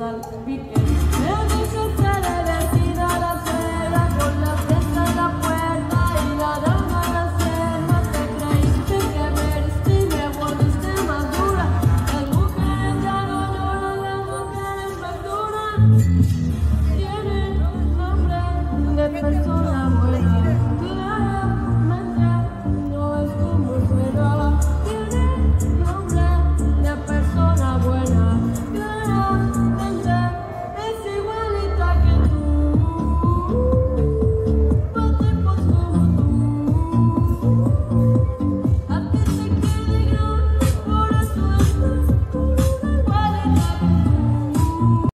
I'll begin.